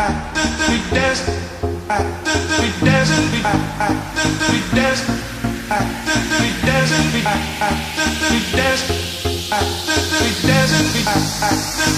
I, I,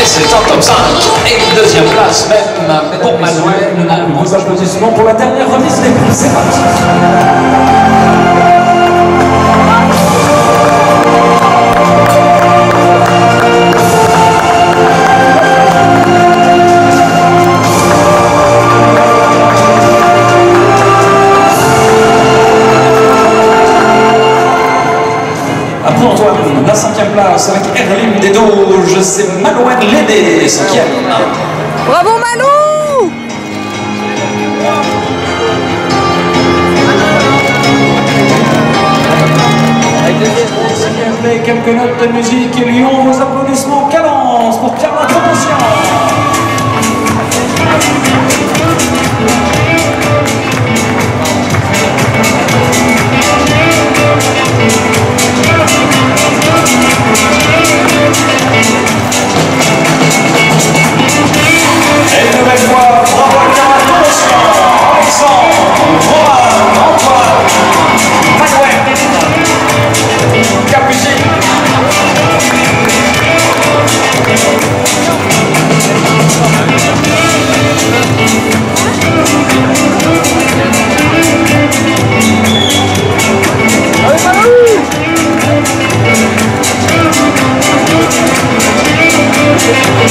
et c'est temps comme ça. Et une deuxième place même pour Manuel. Nos applaudissements pour la dernière remise des prix. C'est parti. la cinquième place avec Erlim des Doges, c'est Malouane Lédé, cinquième. Bravo Malou avec vous quelques notes de musique et Lyon, vos applaudissements cadence pour Pierre Lacroix.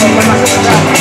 Gracias. Pues